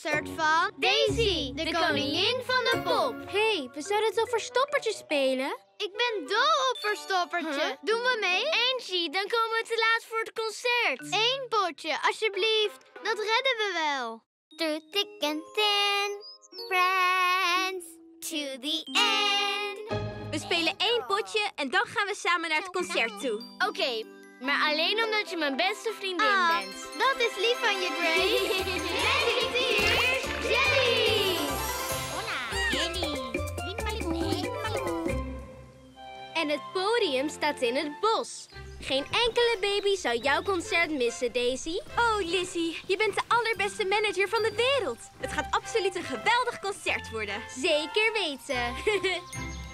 concert van... Daisy, de, koningin van de pop. hey, we zouden toch verstoppertje spelen? Ik ben dol op verstoppertje. Doen we mee? Angie, dan komen we te laat voor het concert. Eén potje, alsjeblieft. Dat redden we wel. Through thick and thin, friends, to the end. We spelen één potje en dan gaan we samen naar het concert toe. Oké, maar alleen omdat je mijn beste vriendin Ah, bent. dat is lief van je, Grace. Magic Tears, Jelly. En het podium staat in het bos. Geen enkele baby zou jouw concert missen, Daisy. Oh, Lizzie, je bent de allerbeste manager van de wereld. Het gaat absoluut een geweldig concert worden. Zeker weten.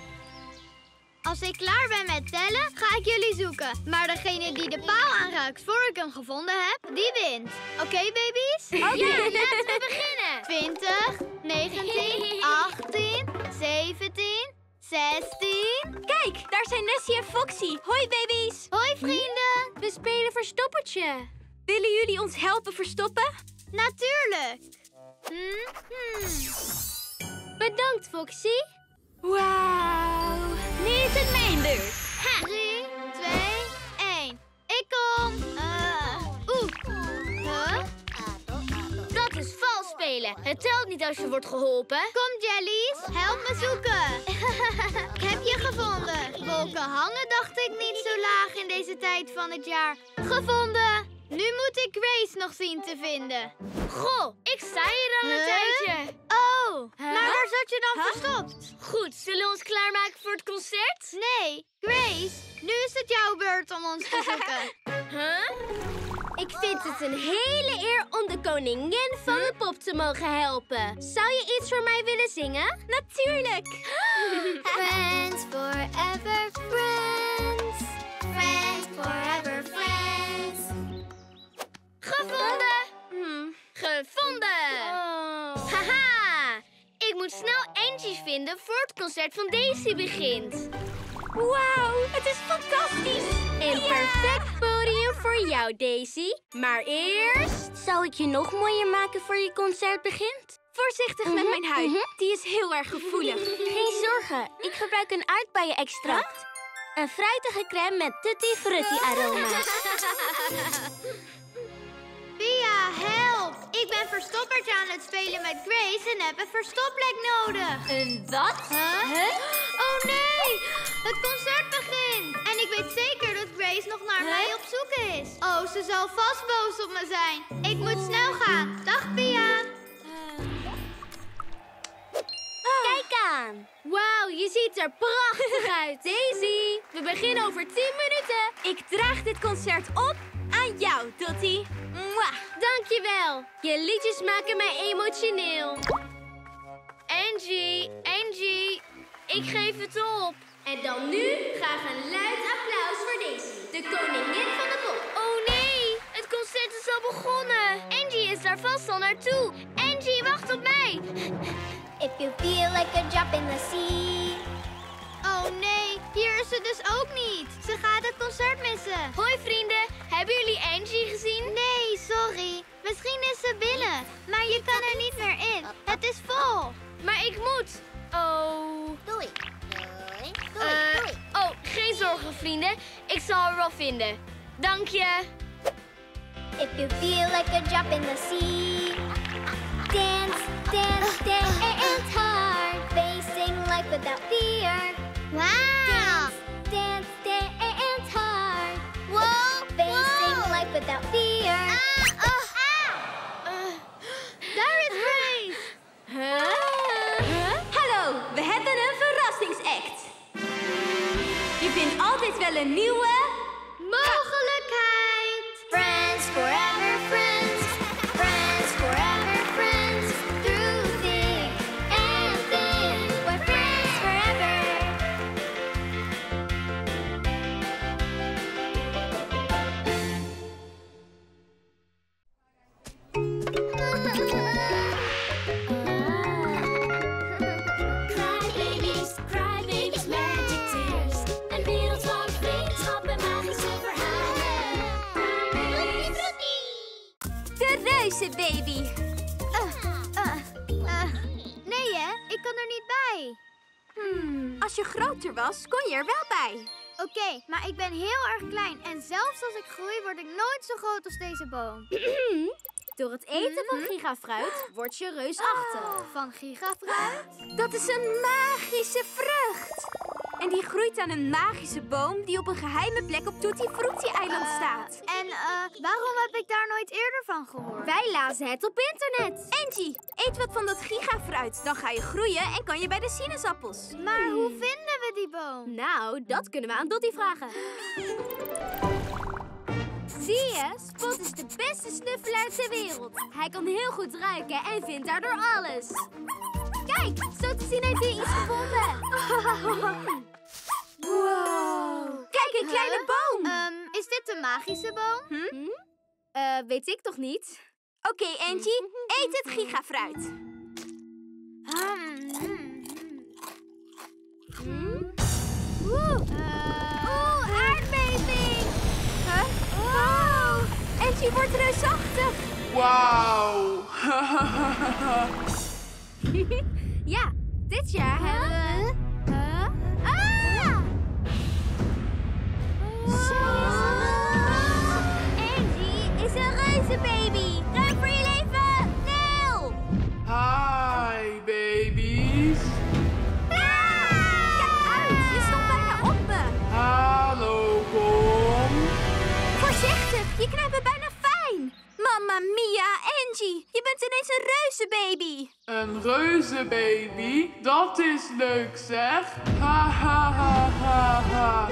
Als ik klaar ben met tellen, ga ik jullie zoeken. Maar degene die de paal aanraakt voor ik hem gevonden heb, die wint. Oké, baby's? Oké, laten we beginnen. 20, 19, 18, 17, 16. Kijk, daar zijn Nessie en Foxy. Hoi, baby's. Hoi, vrienden. We spelen verstoppertje. Willen jullie ons helpen verstoppen? Natuurlijk. Hm? Hmm. Bedankt, Foxy. Wauw. Is het mijn beurt. 3, 2, 1. Ik kom. Eh, Oeh. Huh? Dat is vals spelen. Het telt niet als je wordt geholpen. Kom, Jellies. Help me zoeken. ik heb je gevonden. Wolken hangen dacht ik niet zo laag in deze tijd van het jaar. Gevonden. Nu moet ik Grace nog zien te vinden. Goh, ik sta hier al een Huh? tijdje. Oh, Huh? maar waar zat je dan Huh? verstopt? Goed, zullen we ons klaarmaken voor het concert? Nee, Grace, nu is het jouw beurt om ons te zoeken. Huh? Ik vind het een hele eer om de koningin van de pop te mogen helpen. Zou je iets voor mij willen zingen? Natuurlijk! Friends forever friends. Friends forever friends. Gevonden! Hmm. Gevonden! Haha! Moet snel Angie vinden voor het concert van Daisy begint. Wauw, het is fantastisch! Een perfect podium voor jou, Daisy. Maar eerst... Zal ik je nog mooier maken voor je concert begint? Voorzichtig met mijn huid. Die is heel erg gevoelig. Geen zorgen, ik gebruik een aardbeien-extract. Een fruitige crème met tutti frutti aroma's. Ik ben verstoppertje aan het spelen met Grace en heb een verstopplek nodig. Een wat? Huh? Oh nee! Het concert begint! En ik weet zeker dat Grace nog naar mij op zoek is. Oh, ze zal vast boos op me zijn. Ik moet snel gaan. Dag, Pia. Kijk aan! Wauw, je ziet er prachtig uit. Daisy, we beginnen over 10 minuten. Ik draag dit concert op aan jou, Dottie. Mwah. Dankjewel. Je liedjes maken mij emotioneel. Angie, Angie, ik geef het op. En dan nu graag een luid applaus voor Daisy, de koningin van de pop. Oh nee, het concert is al begonnen. Angie is daar vast al naartoe. Angie, wacht op mij. If you feel like a drop in the sea. Oh nee, hier is ze dus ook niet. Ze gaat het concert missen. Hoi vrienden, hebben jullie Angie gezien? Nee, sorry. Misschien is ze binnen. Maar je kan er niet meer in. Het is vol. Maar ik moet. Oh. Doei. Doei. Doei. eh, Doei. oh, geen zorgen vrienden. Ik zal haar wel vinden. Dank je. If you feel like a drop in the sea. Dance, dance, dance hard. Facing life without fear. Dance, life without fear. Ah, oh, ah. Daar is Grace. Huh? Hallo, we hebben een verrassingsact. Je vindt altijd wel een nieuwe... Mogelijkheid. Friends forever. Friends groter was, kon je er wel bij. Oké, maar ik ben heel erg klein. En zelfs als ik groei, word ik nooit zo groot als deze boom. Door het eten van gigafruit word je reusachtig. Van gigafruit? Dat is een magische vrucht. En die groeit aan een magische boom die op een geheime plek op Tutti Frutti eiland staat. En eh, waarom heb ik daar nooit eerder van gehoord? Wij lazen het op internet. Angie, eet wat van dat gigafruit. Dan ga je groeien en kan je bij de sinaasappels. Maar hoe vinden we die boom? Nou, dat kunnen we aan Dottie vragen. Zie je? Spot is de beste snuffelaar ter wereld. Hij kan heel goed ruiken en vindt daardoor alles. Kijk, zo te zien heeft hij iets gevonden. Wow. Kijk, een kleine boom. Ehm, is dit de magische boom? Hm? Eh, weet ik toch niet? Oké, Angie, eet het gigafruit. Hmm, hmm, Hm? Oeh, Oeh, aardbeving! Huh? Wow. Angie wordt reusachtig. Wauw. ja, dit jaar hebben we... een reuzenbaby. Ruim voor je leven. Hi, baby's. Kijk uit, je stond bijna op me. Hallo, kom. Voorzichtig, je knijpt me bijna fijn. Mama mia, Angie, je bent ineens een reuzenbaby. Een reuzenbaby? Dat is leuk, zeg. Ha, ha, ha, ha, ha.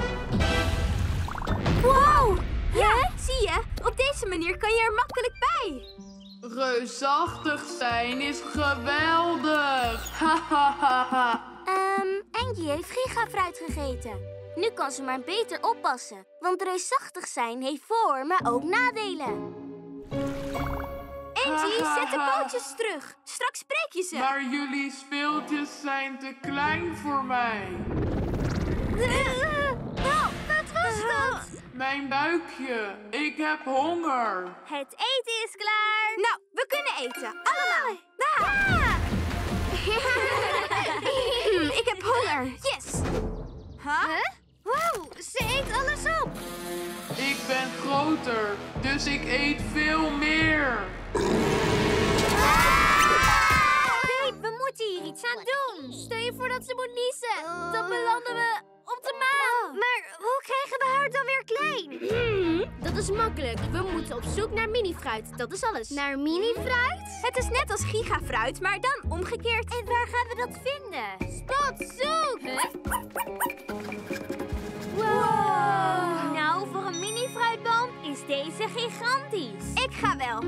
Wow. Ja, zie je? Op deze manier kan je er makkelijk bij. Reusachtig zijn is geweldig. Ha, ha, ha, ha. Ehm, Angie heeft gigafruit gegeten. Nu kan ze maar beter oppassen. Want reusachtig zijn heeft voor, maar ook nadelen. Angie, zet de pootjes terug. Straks spreek je ze. Maar jullie speeltjes zijn te klein voor mij. Oh, wat was dat? Mijn buikje. Ik heb honger. Het eten is klaar. Nou, we kunnen eten. Allemaal. Ah. Hmm, ik heb honger. Yes. Huh? Wow, ze eet alles op. Ik ben groter, dus ik eet veel meer. Babe, we moeten hier iets aan doen. Stel je voor dat ze moet niezen. Dan belanden we op de maan. Maar hoe krijgen we haar dan weer klein? Hmm, dat is makkelijk. We moeten op zoek naar minifruit. Dat is alles. Naar minifruit? Het is net als gigafruit, maar dan omgekeerd. En waar gaan we dat vinden? Spot, zoek! Wow! Nou, voor een mini-fruitboom is deze gigantisch. Ik ga wel.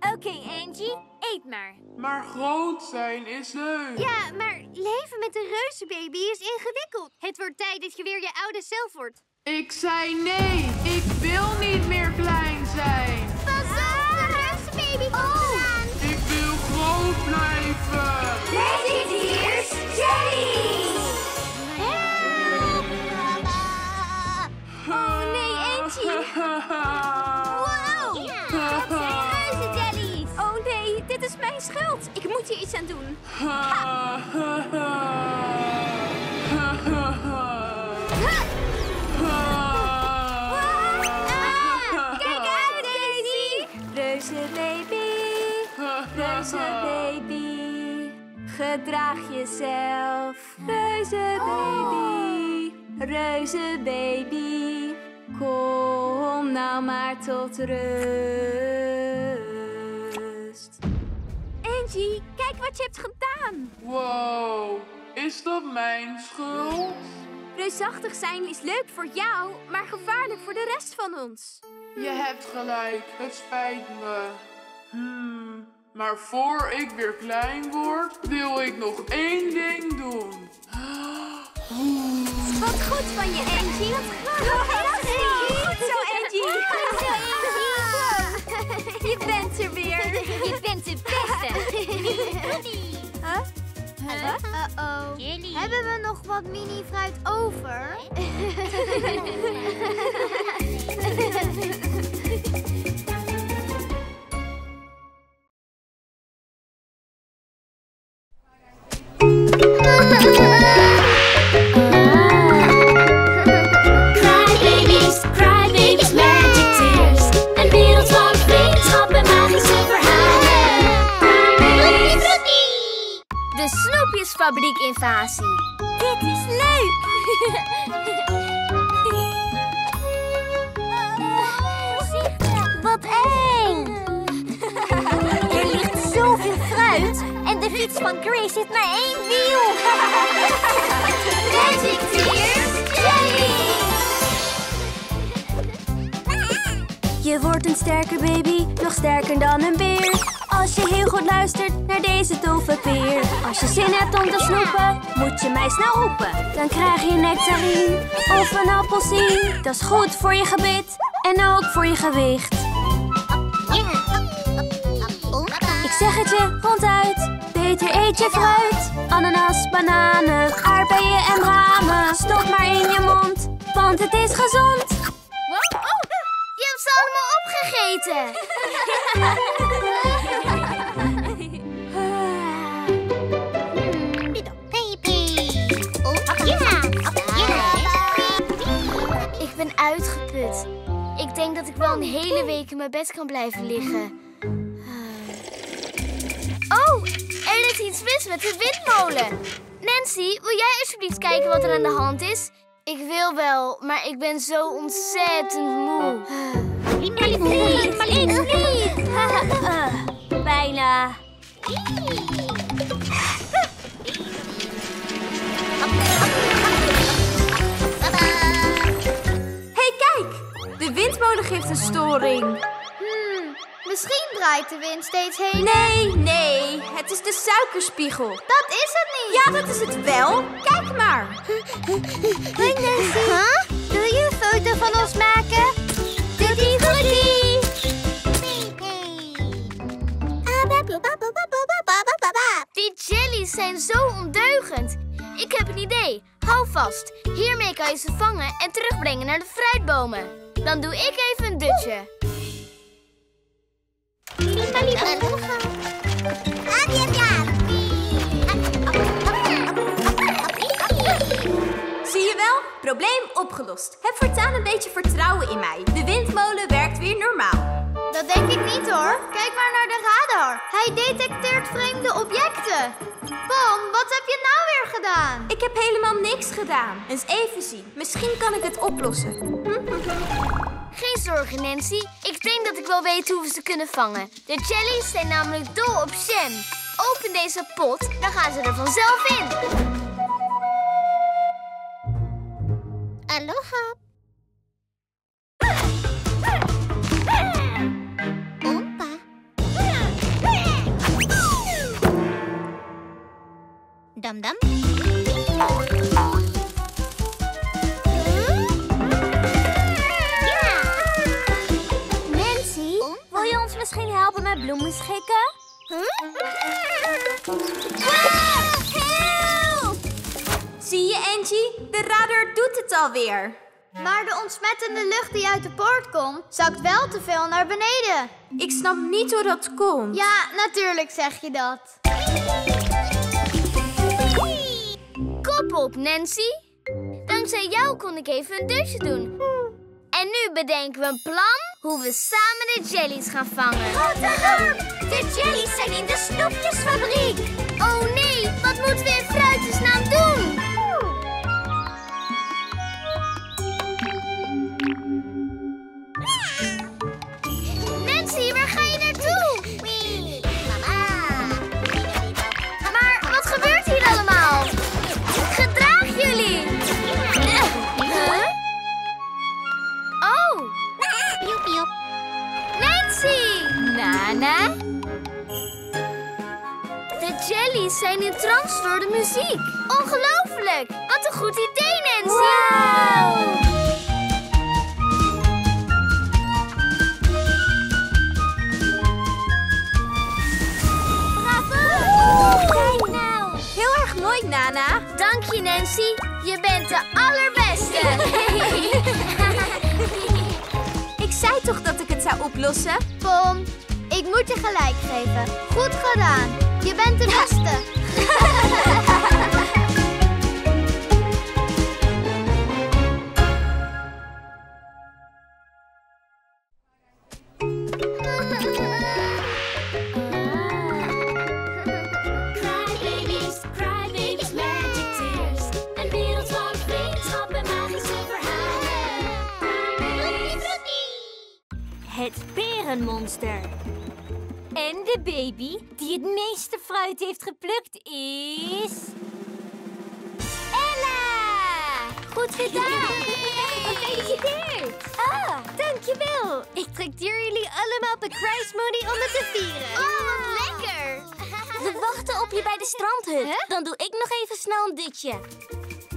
Oké, Angie, eet maar. Maar groot zijn is leuk. Ja, maar leven met een reuzenbaby is ingewikkeld. Het wordt tijd dat je weer je oude zelf wordt. Ik zei nee, ik wil niet meer klein zijn. Pas op, de reuzenbaby komt eraan. Ik wil groot blijven. Reindeers, jelly! Oh nee, Angie! schuld. Ik moet hier iets aan doen. Kijk uit, Daisy! Reuzenbaby, reuzenbaby, gedraag jezelf. Reuzenbaby, reuzenbaby, kom nou maar tot rust. Angie, kijk wat je hebt gedaan. Wow, is dat mijn schuld? Reusachtig zijn is leuk voor jou, maar gevaarlijk voor de rest van ons. Je hebt gelijk, het spijt me. Hmm, maar voor ik weer klein word, wil ik nog één ding doen. Wat goed van je, Angie. Wat goed Huh? Uh-oh. Hebben we nog wat mini-fruit over? windfabriek-invasie. Dit is leuk! Wat eng! Er ligt zoveel fruit en de fiets van Grace heeft maar één wiel. Magic Tears Jelly! Je wordt een sterke baby, nog sterker dan een beer. Als je heel goed luistert naar deze toffe peer. Als je zin hebt om te snoepen, moet je mij snel roepen. Dan krijg je nectarine of een appelsien. Dat is goed voor je gebit en ook voor je gewicht. Ik zeg het je ronduit, beter eet je fruit. Ananas, bananen, aardbeien en bramen. Stop maar in je mond, want het is gezond. Wow, oh, je hebt ze allemaal opgegeten. uitgeput. Ik denk dat ik wel een hele week in mijn bed kan blijven liggen. Oh, er is iets mis met de windmolen. Nancy, wil jij alsjeblieft kijken wat er aan de hand is? Ik wil wel, maar ik ben zo ontzettend moe. Ik vlieg, ik vlieg. Eh, bijna. Windmolen geeft een storing. Hmm, misschien draait de wind steeds heen. Nee, nee, het is de suikerspiegel. Dat is het niet. Ja, dat is het wel. Kijk maar. Hoi Nancy. Wil je een foto van ons maken? Tutti frutti. Die jellies zijn zo ondeugend. Ik heb een idee. Hou vast. Hiermee kan je ze vangen en terugbrengen naar de fruitbomen. Dan doe ik even een dutje. Zie Probleem opgelost. Heb voortaan een beetje vertrouwen in mij. De windmolen werkt weer normaal. Dat denk ik niet hoor. Kijk maar naar de radar. Hij detecteert vreemde objecten. Pom, wat heb je nou weer gedaan? Ik heb helemaal niks gedaan. Eens even zien. Misschien kan ik het oplossen. Geen zorgen, Nancy. Ik denk dat ik wel weet hoe we ze kunnen vangen. De jellies zijn namelijk dol op jam. Open deze pot, dan gaan ze er vanzelf in. Aloha. Opa. Dam dam. Nancy, wil je ons misschien helpen met bloemen schikken? Zie je, Angie? De radar doet het alweer. Maar de ontsmettende lucht die uit de poort komt, zakt wel te veel naar beneden. Ik snap niet hoe dat komt. Ja, natuurlijk zeg je dat. Kop op, Nancy. Dankzij jou kon ik even een dutje doen. En nu bedenken we een plan hoe we samen de jellies gaan vangen. De jellies zijn in de snoepjesfabriek. Oh nee, wat moeten we in fruitjesnaam doen? Nana? De jellies zijn in trance door de muziek. Ongelooflijk! Wat een goed idee, Nancy! Kijk nou. Heel erg mooi, Nana. Dank je, Nancy. Je bent de allerbeste. Ik zei toch dat ik het zou oplossen? Pom, ik moet je gelijk geven. Goed gedaan. Je bent de beste. perenmonster. En de baby die het meeste fruit heeft geplukt is... Ella! Goed gedaan! Gefeliciteerd! Ah, dankjewel. Ik trakteer jullie allemaal op een Smoothie om het te vieren. Oh, wat lekker. We wachten op je bij de strandhut. Dan doe ik nog even snel een dutje.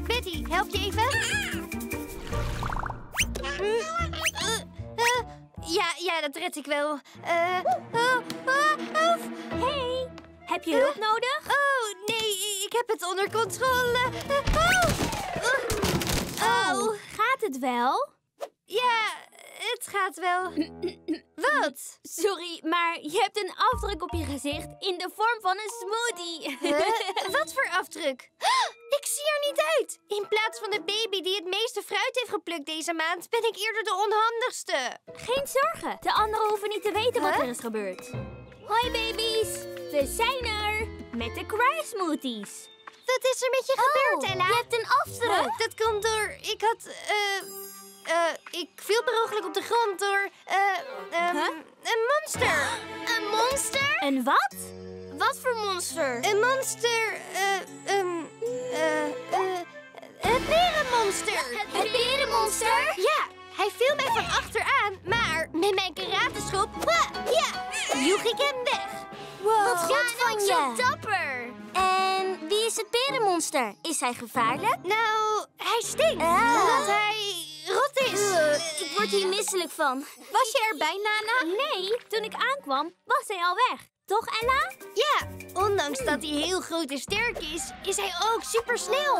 Betty, help je even? Eh, ja, ja, dat red ik wel. Eh, oh, oh. Hey, heb je hulp nodig? Oh, nee, ik heb het onder controle. Eh, oh. Oh. oh. Gaat het wel? Ja, het gaat wel. Wat? Sorry, maar je hebt een afdruk op je gezicht in de vorm van een smoothie. Huh? Wat voor afdruk? Ik zie er niet uit. In plaats van de baby die het meeste fruit heeft geplukt deze maand, ben ik eerder de onhandigste. Geen zorgen, de anderen hoeven niet te weten wat Huh? er is gebeurd. Hoi baby's, we zijn er met de cry smoothies. Wat is er met je gebeurd, Ella? Je hebt een afdruk. Huh? Dat komt door... Ik had... eh eh, ik viel per ongeluk op de grond door... eh ehm, Een monster. Een monster? En wat? Wat voor monster? Een monster... eh um, eh eh een berenmonster. Het berenmonster? Ja, hij viel mij van achteraan, maar met mijn karateschop... ha, Ja, joeg ik hem weg. Wat Ja, goed van ook zo je. dapper. En wie is het perenmonster? Is hij gevaarlijk? Nou, hij stinkt. Ah. Omdat hij rot is. ik word hier misselijk van. Was je erbij, Nana? Nee, toen ik aankwam was hij al weg. Toch, Ella? Ja, ondanks dat hij heel groot en sterk is, is hij ook supersnel.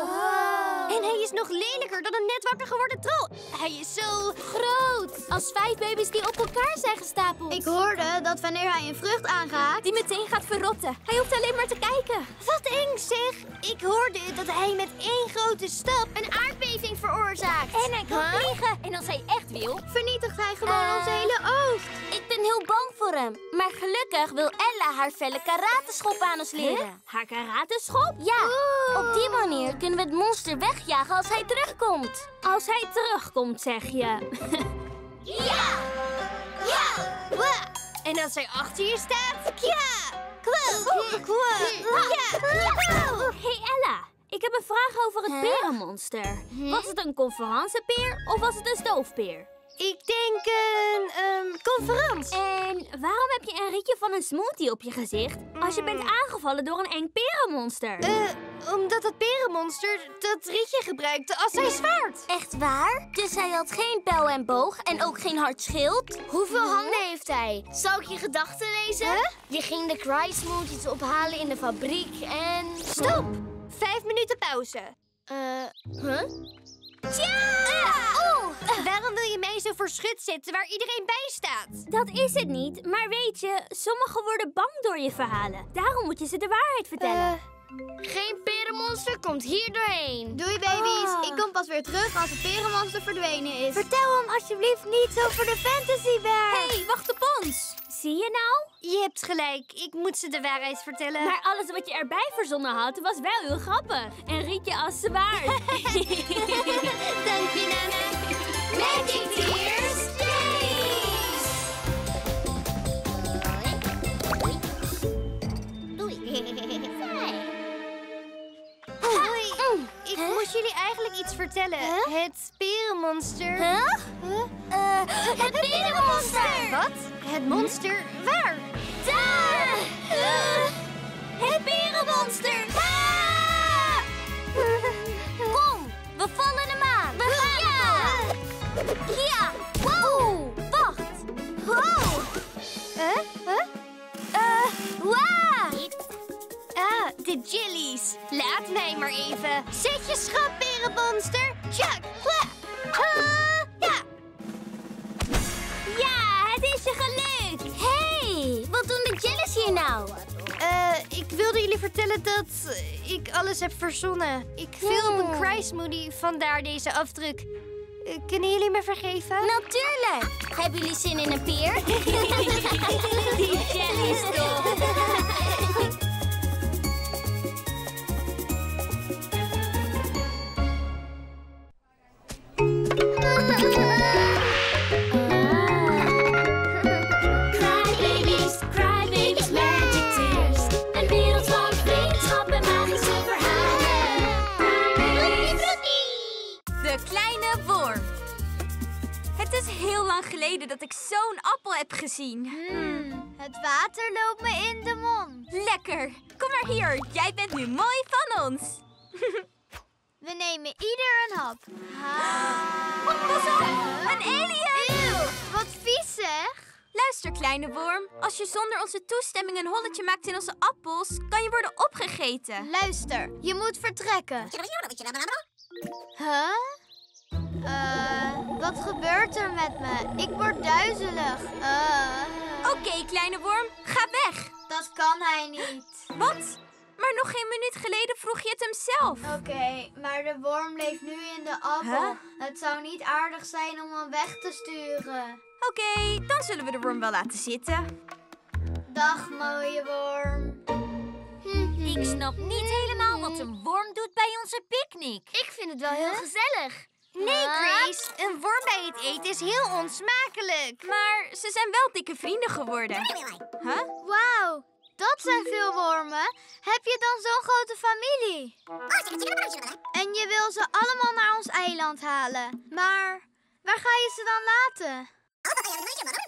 En hij is nog lelijker dan een net wakker geworden troll. Hij is zo groot. Als vijf baby's die op elkaar zijn gestapeld. Ik hoorde dat wanneer hij een vrucht aangaat... Die meteen gaat verrotten. Hij hoeft alleen maar te kijken. Wat eng zeg. Ik hoorde dat hij met één grote stap een aardbeving veroorzaakt. En hij kan vliegen. En als hij echt wil... vernietigt hij gewoon Eh. onze hele oost. Ik ben heel bang voor hem. Maar gelukkig wil Ella haar felle karateschop aan ons leren. Haar karateschop? Ja. Op die manier kunnen we het monster wegjagen als hij terugkomt. Als hij terugkomt, zeg je. Ja! Ja! Wa! En als hij achter je staat, ja! Kwa! Kwa! Ja! hey Ella, ik heb een vraag over het perenmonster. Was het een conferentiepeer of was het een stoofpeer? Ik denk een um, conferentie. En waarom heb je een rietje van een smoothie op je gezicht als je bent aangevallen door een eng perenmonster? Eh, omdat het perenmonster dat rietje gebruikte als zijn zwaard. Echt waar? Dus hij had geen pijl en boog en ook geen hard schild? Hoeveel handen heeft hij? Zal ik je gedachten lezen? Je ging de Cry Smoothies ophalen in de fabriek en... Stop! Vijf minuten pauze. Eh, huh? Oh! Waarom wil je mij zo voor schut zetten waar iedereen bij staat? Dat is het niet, maar weet je, sommigen worden bang door je verhalen. Daarom moet je ze de waarheid vertellen. Geen perenmonster komt hier doorheen. Doei baby's, Ah. ik kom pas weer terug als het perenmonster verdwenen is. Vertel hem alsjeblieft niet zo voor de fantasyberg. hey, wacht op ons! Zie je nou? Je hebt gelijk, ik moet ze de waarheid vertellen. Maar alles wat je erbij verzonnen had, was wel heel grappig. En rietje als zwaard. Dank je, Nana. Magic ik moest jullie eigenlijk iets vertellen. Het perenmonster. Huh? Eh, het perenmonster! Wat? Het monster? Waar? Daar! Eh, het perenmonster! Ah! Kom, we vallen hem aan. We gaan ja. Ja! Wow! Wacht! Wow! Huh? Huh? Eh, wow! Ah, de jellies. Laat mij maar even. Zet je schrap, perenmonster. Tjak, pla. Ah, ja. Ja, het is je gelukt! hey, wat doen de jellies hier nou? Eh, ik wilde jullie vertellen dat ik alles heb verzonnen. Ik viel op een cry smoothie, vandaar deze afdruk. Eh, kunnen jullie me vergeven? Natuurlijk! Hebben jullie zin in een peer? Die jellies geleden dat ik zo'n appel heb gezien. Hmm, het water loopt me in de mond. Lekker. Kom maar hier. Jij bent nu mooi van ons. We nemen ieder een hap. Pas op, een alien! Eeuw, wat vies zeg. Luister, kleine worm. Als je zonder onze toestemming een holletje maakt in onze appels, kan je worden opgegeten. Luister, je moet vertrekken. Huh? Eh, wat gebeurt er met me? Ik word duizelig. Eh, Oké, kleine worm, ga weg. dat kan hij niet. Wat? Maar nog geen minuut geleden vroeg je het hem zelf. Oké, maar de worm leeft nu in de appel. Het zou niet aardig zijn om hem weg te sturen. Oké, dan zullen we de worm wel laten zitten. Dag, mooie worm. Ik snap niet helemaal wat een worm doet bij onze picknick. Ik vind het wel heel gezellig. Nee, Grace. Een worm bij het eten is heel onsmakelijk. Maar ze zijn wel dikke vrienden geworden. Huh? Wauw, dat zijn veel wormen. Heb je dan zo'n grote familie? En je wil ze allemaal naar ons eiland halen. Maar waar ga je ze dan laten?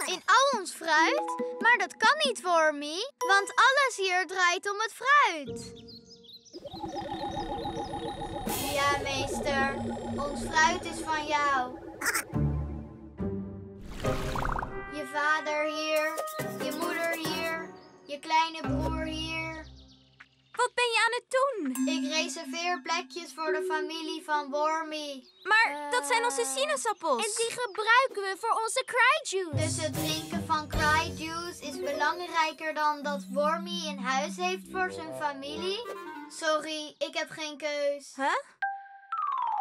In al ons fruit? Maar dat kan niet, Wormy. Want alles hier draait om het fruit. Ja, meester. Ons fruit is van jou. Je vader hier, je moeder hier, je kleine broer hier. Wat ben je aan het doen? Ik reserveer plekjes voor de familie van Wormy. Maar dat zijn onze sinaasappels. En die gebruiken we voor onze cry juice. Dus het drinken van cry juice is belangrijker dan dat Wormy een huis heeft voor zijn familie? Sorry, ik heb geen keus. Huh?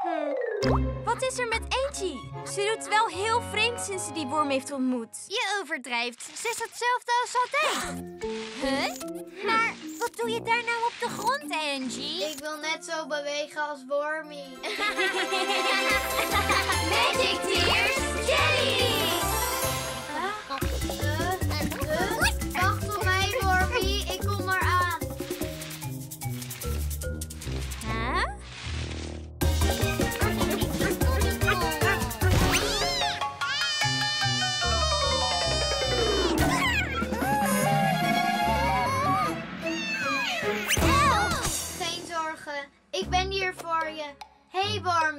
Hm. Wat is er met Angie? Ze doet wel heel vreemd sinds ze die worm heeft ontmoet. Je overdrijft. Ze is hetzelfde als altijd. Huh? Maar wat doe je daar nou op de grond, Angie? Ik wil net zo bewegen als Wormy. Magic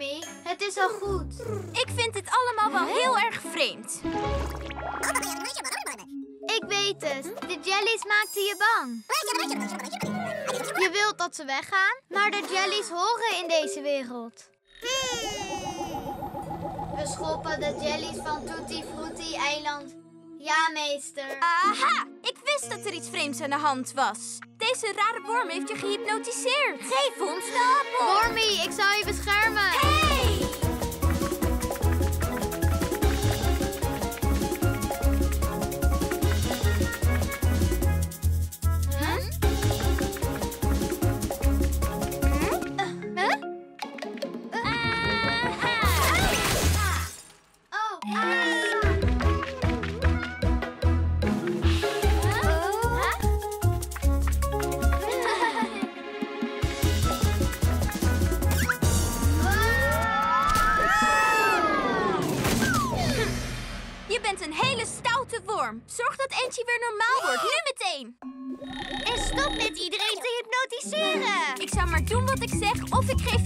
Het is al goed. Ik vind dit allemaal wel heel erg vreemd. Ik weet het. De jellies maakten je bang. Je wilt dat ze weggaan, maar de jellies horen in deze wereld. We schoppen de jellies van Tutti Frutti eiland. Ja, meester. Aha! Ik wist dat er iets vreemds aan de hand was. Deze rare worm heeft je gehypnotiseerd. Geef ons de appel! Wormy, ik zal je beschermen. Hey!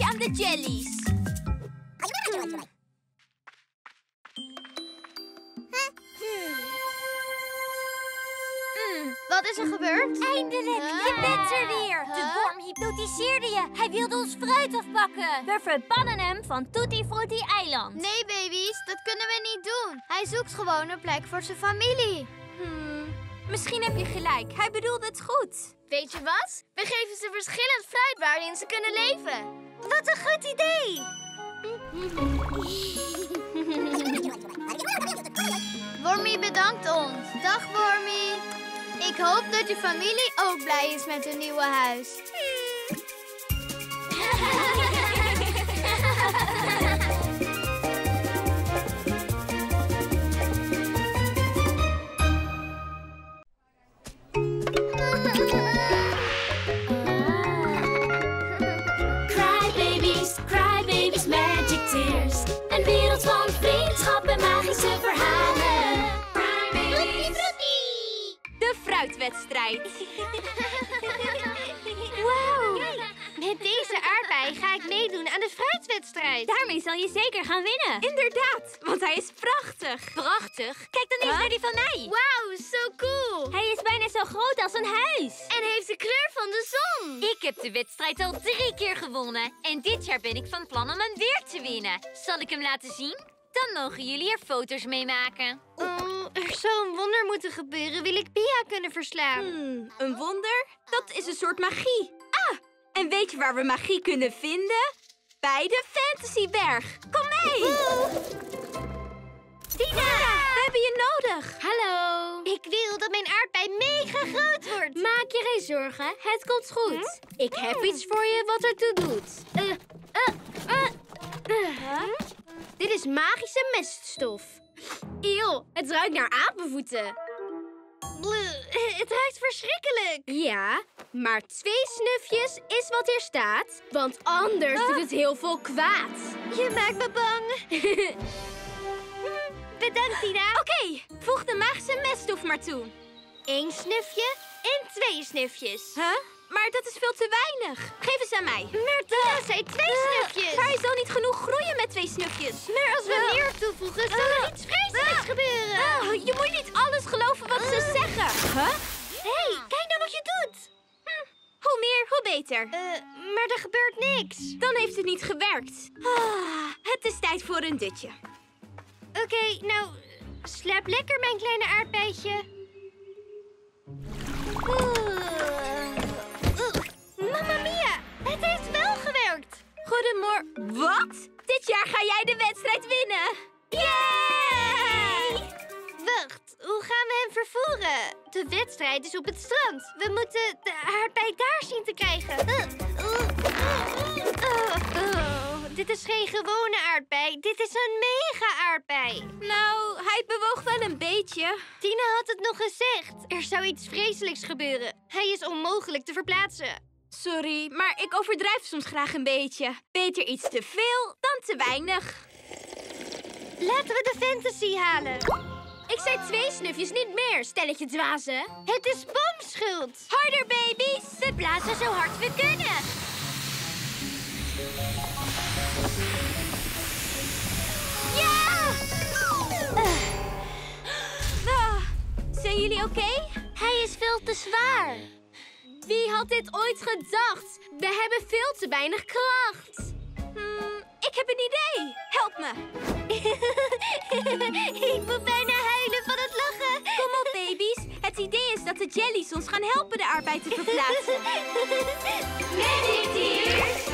Aan de jellies. Hmm, wat is er gebeurd? Eindelijk, je bent er weer! De worm hypnotiseerde je. Hij wilde ons fruit afpakken. We verbannen hem van Tutti Frutti eiland. Nee, baby's, dat kunnen we niet doen. Hij zoekt gewoon een plek voor zijn familie. Hmm, misschien heb je gelijk. Hij bedoelde het goed. Weet je wat? We geven ze verschillend fruit waarin ze kunnen leven. Wat een goed idee! Wormy bedankt ons. Dag, Wormy. Ik hoop dat je familie ook blij is met hun nieuwe huis. Magische verhalen. De fruitwedstrijd. Wauw. Met deze aardbei ga ik meedoen aan de fruitwedstrijd. Daarmee zal je zeker gaan winnen. Inderdaad, want hij is prachtig. Prachtig? Kijk dan eens naar die van mij. Wauw, zo cool. Hij is bijna zo groot als een huis. En heeft de kleur van de zon. Ik heb de wedstrijd al drie keer gewonnen. En dit jaar ben ik van plan om hem weer te winnen. Zal ik hem laten zien? Dan mogen jullie er foto's mee maken. Oh, er zou een wonder moeten gebeuren. Wil ik Pia kunnen verslaan? Hmm, een wonder? Dat is een soort magie. Ah, en weet je waar we magie kunnen vinden? Bij de Fantasyberg. Kom mee! Tina, we hebben je nodig. Hallo. Ik wil dat mijn aardbei mega groot wordt. Maak je geen zorgen, het komt goed. Ik heb iets voor je wat ertoe doet. Eh, eh, eh, eh. Dit is magische meststof. Eeuw, het ruikt naar apenvoeten. Bleh, het ruikt verschrikkelijk. Ja, maar twee snufjes is wat hier staat. Want anders doet het heel veel kwaad. Je maakt me bang. Bedankt, Tina. Oké, voeg de magische meststof maar toe. Eén snufje en twee snufjes. Huh? Maar dat is veel te weinig. Geef eens aan mij. Maar Tina zei twee snufjes. Maar hij zal niet genoeg groeien met twee snufjes. Maar als we meer toevoegen, zal er iets vreselijks gebeuren. Oh, je moet niet alles geloven wat ze zeggen. Huh? Hé, hey, kijk nou wat je doet. Hm, Hoe meer, hoe beter. Eh, maar er gebeurt niks. Dan heeft het niet gewerkt. Ah, het is tijd voor een dutje. Oké, nou, slaap lekker, mijn kleine aardbeidje. Mamma Goedemorgen. Wat? Dit jaar ga jij de wedstrijd winnen. Yay! Wacht, hoe gaan we hem vervoeren? De wedstrijd is op het strand. We moeten de aardbei daar zien te krijgen. Uh, uh, uh, oh, dit is geen gewone aardbei. Dit is een mega aardbei. Nou, hij bewoog wel een beetje. Tina had het nog gezegd. Er zou iets vreselijks gebeuren. Hij is onmogelijk te verplaatsen. Sorry, maar ik overdrijf soms graag een beetje. Beter iets te veel dan te weinig. Laten we de fantasy halen. Ik zei twee snufjes, niet meer, stelletje dwazen. Het is Pom's schuld. Harder, baby's! We blazen zo hard we kunnen. Ja! Ah, zijn jullie oké? Hij is veel te zwaar. Wie had dit ooit gedacht? We hebben veel te weinig kracht. Hmm, ik heb een idee. Help me. ik moet bijna huilen van het lachen. Kom op, baby's. Het idee is dat de jellies ons gaan helpen de arbeid te verplaatsen. Magic Tears!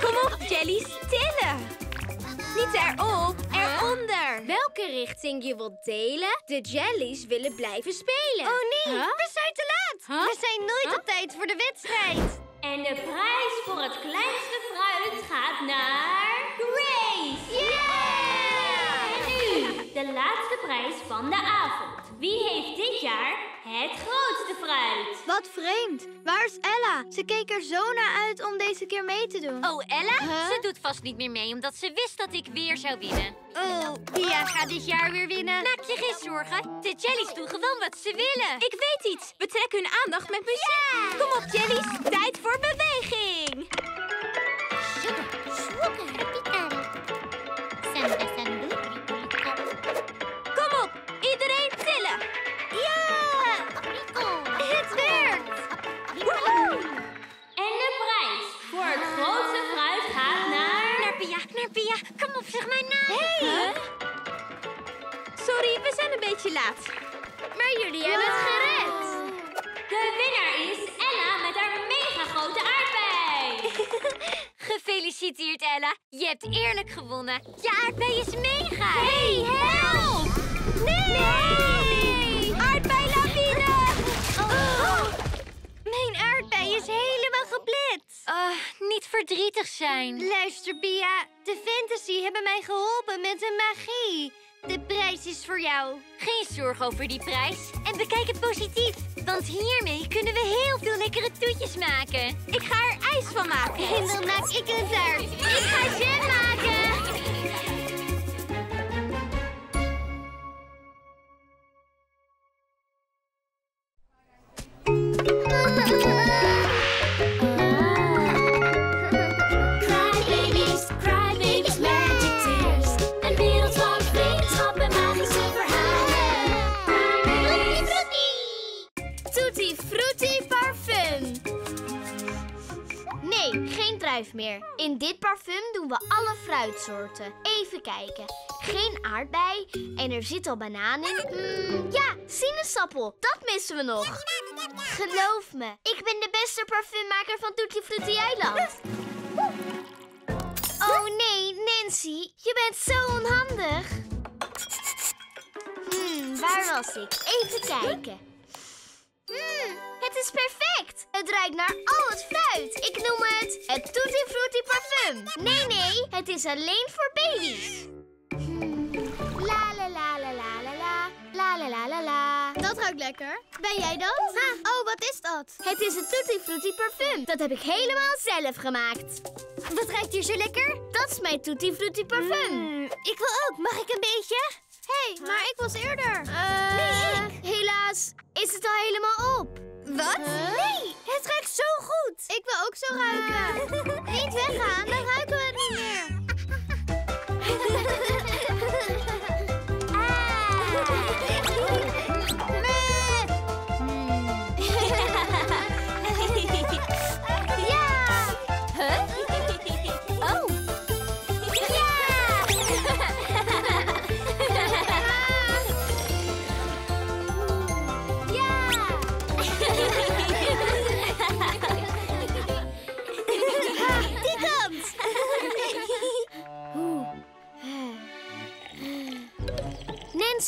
Kom op, jellies. Tillen. Niet erop, eronder. Welke richting je wilt delen? De jellies willen blijven spelen. Oh nee, we zijn te laat. We zijn nooit op tijd voor de wedstrijd. En de prijs voor het kleinste fruit gaat naar Grace! En nu, de laatste prijs van de avond. Wie heeft dit jaar het grootste fruit? Wat vreemd. Waar is Ella? Ze keek er zo naar uit om deze keer mee te doen. Oh, Ella? Huh? Ze doet vast niet meer mee omdat ze wist dat ik weer zou winnen. Oh, Pia gaat dit jaar weer winnen. Maak je geen zorgen. De jellies doen gewoon wat ze willen. Ik weet iets. We trekken hun aandacht met muziek. Kom op, jellies. Tijd voor beweging. Kom Naar Pia. Kom op, zeg mijn naam. Hey! Sorry, we zijn een beetje laat. Maar jullie hebben het gered. De winnaar is Ella met haar mega grote aardbei. Gefeliciteerd, Ella. Je hebt eerlijk gewonnen. Je aardbei is mega. Hey, help! Nee! Aardbeilawine! Oh. Mijn aardbei is helemaal geplet. Ah, niet verdrietig zijn. Luister, Pia. De fantasy hebben mij geholpen met een magie. De prijs is voor jou. Geen zorg over die prijs. En bekijk het positief. Want hiermee kunnen we heel veel lekkere toetjes maken. Ik ga er ijs van maken. En dan maak ik een taart. Ik ga jam maken. Meer. In dit parfum doen we alle fruitsoorten. Even kijken. Geen aardbei. En er zit al banaan in. Mm, ja, sinaasappel. Dat missen we nog. Geloof me, ik ben de beste parfummaker van Tutti Frutti Eiland. Oh nee, Nancy, je bent zo onhandig. Hmm, waar was ik? Even kijken. Hmm, het is perfect. Het ruikt naar al het fruit. Ik noem het het Tutti Frutti parfum. Nee, nee. Het is alleen voor baby's. La la la la la la la. La la la la la. Dat ruikt lekker. Ben jij dat? Ha. Oh, wat is dat? Het is het Tutti Frutti parfum. Dat heb ik helemaal zelf gemaakt. Wat ruikt hier zo lekker? Dat is mijn Tutti Frutti parfum. Mm, ik wil ook. Mag ik een beetje? Hé, hey, maar ik was eerder. Uh, eh, nee, ik. Helaas, is het al helemaal op. Wat? Nee, het ruikt zo goed. Ik wil ook zo ruiken. niet weggaan, dan ruiken we het niet meer.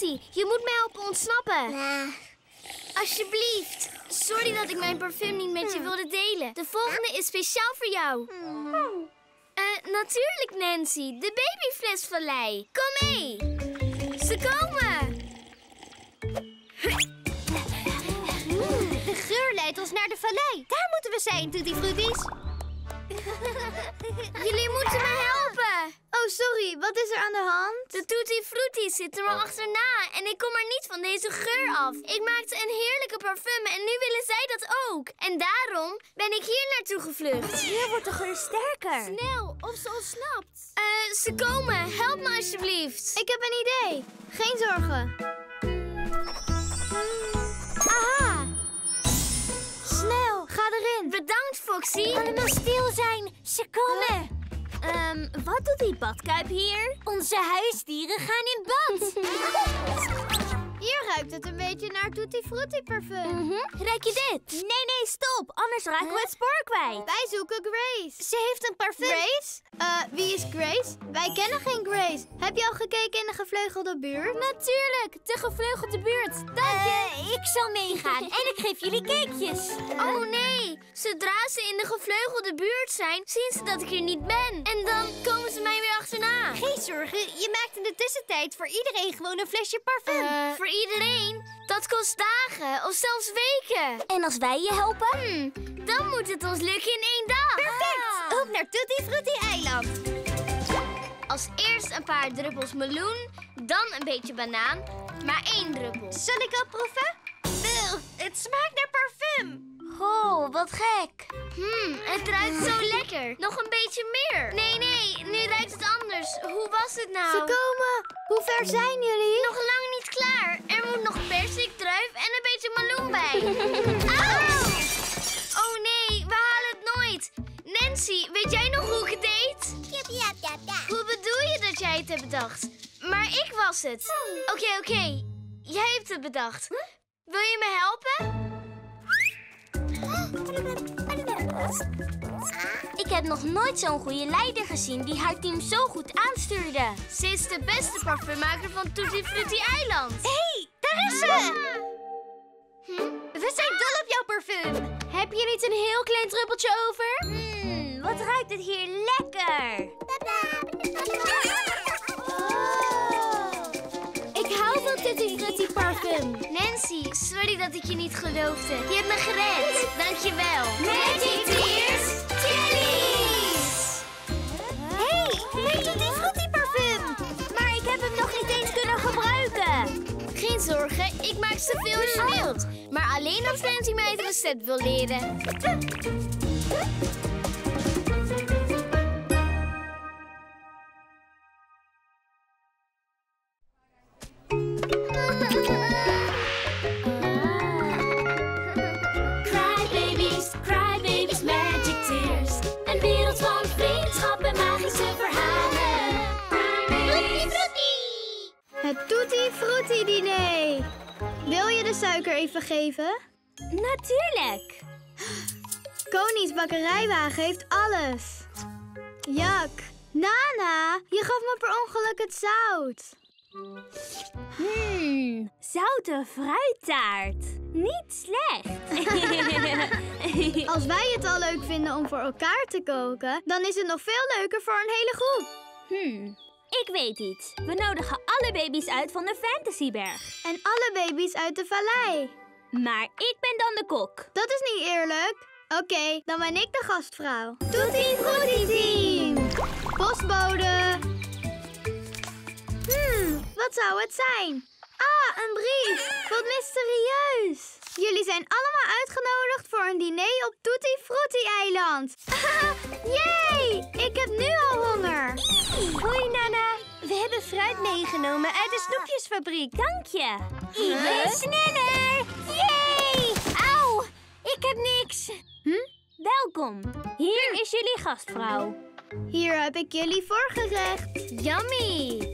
Je moet mij helpen ontsnappen. Alsjeblieft. Sorry dat ik mijn parfum niet met je wilde delen. De volgende is speciaal voor jou. Eh, natuurlijk, Nancy. De babyflesvallei. Kom mee. Ze komen. De geur leidt ons naar de vallei. Daar moeten we zijn, Tutti Fruities. Jullie moeten me helpen. Oh, sorry. Wat is er aan de hand? De Tutti Frutti zitten me achterna en ik kom er niet van deze geur af. Ik maakte een heerlijke parfum en nu willen zij dat ook. En daarom ben ik hier naartoe gevlucht. Hier wordt de geur sterker. Snel, of ze ontsnapt. Eh, ze komen. Help me alsjeblieft. Ik heb een idee. Geen zorgen. Erin. Bedankt, Foxy. Allemaal stil zijn. Ze komen. Ehm, wat doet die badkuip hier? Onze huisdieren gaan in bad. Hier ruikt het een beetje naar Tutti Frutti parfum. Mhm. Ruik je dit? Nee, nee, stop. Anders raken we het spoor kwijt. Wij zoeken Grace. Ze heeft een parfum. Grace? Eh, wie is Grace? Wij kennen geen Grace. Heb je al gekeken in de gevleugelde buurt? Natuurlijk, de gevleugelde buurt. Dank je. ik zal meegaan en ik geef jullie cakejes. Oh nee, zodra ze in de gevleugelde buurt zijn, zien ze dat ik hier niet ben. En dan komen ze mij weer achterna. Geen zorgen, je maakt in de tussentijd voor iedereen gewoon een flesje parfum. Eh, voor iedereen? Dat kost dagen of zelfs weken. en als wij je helpen? Hm, dan moet het ons lukken in één dag. Perfect! Op naar Tutti Frutti Eiland. Als eerst een paar druppels meloen, dan een beetje banaan, maar één druppel. Zal ik al proeven? het smaakt naar parfum. Goh, wat gek. Hmm, het ruikt zo lekker. Nog een beetje meer. Nee, nee, nu ruikt het anders. Hoe was het nou? Ze komen. Hoe ver zijn jullie? Nog lang niet klaar. Er moet nog persik, druif en een beetje meloen bij. Auw! Oh nee, we halen het nooit. Nancy, weet jij nog hoe ik het deed? Hoe bedoel je dat jij het hebt bedacht? Maar ik was het. Oké, oké. Jij hebt het bedacht. Wil je me helpen? Ik heb nog nooit zo'n goede leider gezien die haar team zo goed aanstuurde. Ze is de beste parfummaker van Tutti Frutti Eiland. Hé, hey, daar is ze! We zijn dol op jouw parfum. Heb je niet een heel klein druppeltje over? Hmm, wat ruikt het hier lekker. Ik hou van Tutti Frutti parfum. Nancy, sorry dat ik je niet geloofde. Je hebt me gered. Dankjewel. Magic Tears Mijn Tutti Frutti parfum. Maar ik heb hem nog niet eens kunnen gebruiken. Geen zorgen, ik maak zoveel als je wilt. Maar alleen als Nancy mij het recept wil leren. Frutti diner. Wil je de suiker even geven? Natuurlijk. Konie's bakkerijwagen heeft alles. Jak. Nana, je gaf me per ongeluk het zout. Hmm, zoute fruittaart. Niet slecht. Als wij het al leuk vinden om voor elkaar te koken, dan is het nog veel leuker voor een hele groep. Hmm, ik weet iets. We nodigen alle baby's uit van de Fantasyberg. En alle baby's uit de vallei. Maar ik ben dan de kok. Dat is niet eerlijk. Oké, dan ben ik de gastvrouw. Tutti Frutti Team! Postbode! Hmm, wat zou het zijn? Ah, een brief. Wat mysterieus. Jullie zijn allemaal uitgenodigd voor een diner op Tutti Frutti eiland. Yay! Ik heb nu al honger. Hoi, Nana. We hebben fruit meegenomen uit de snoepjesfabriek. Dank je. Iedereen sneller! Yay! Auw, ik heb niks. Welkom. Hier is jullie gastvrouw. Hier heb ik jullie voorgerecht. Yummy!